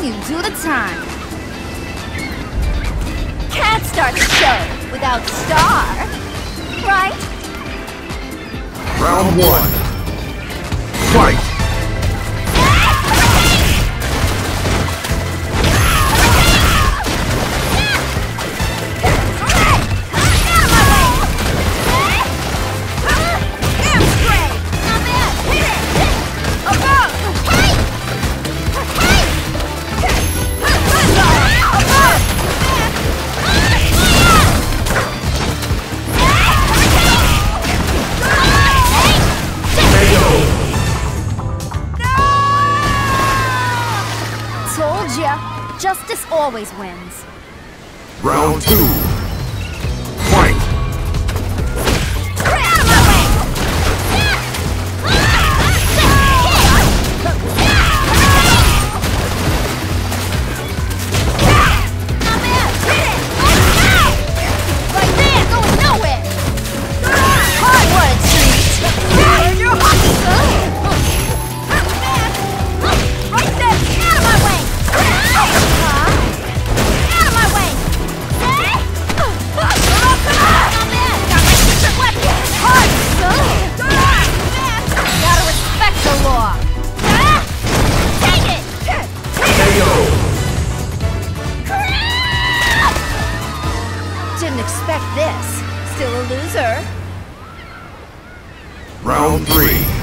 you do the time. Can't start the show without Star, right? Round one. Fight! Justice always wins. Round two. Still a loser. Round three.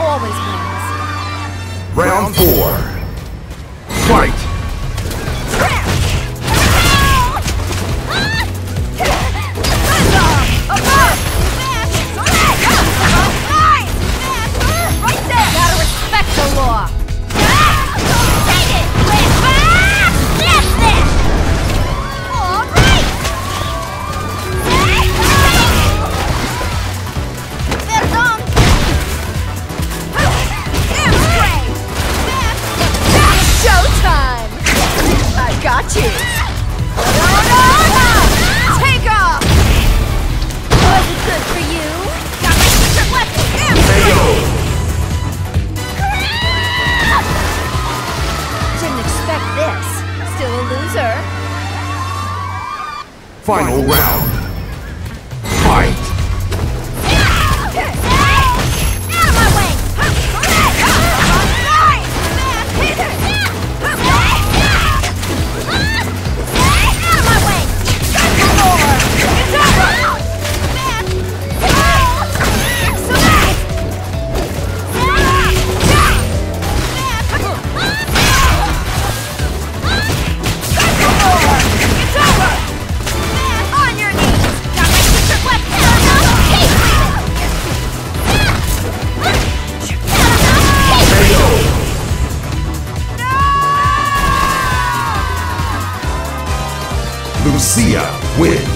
Always wins. Round four. Final round. Fight! Lucia wins.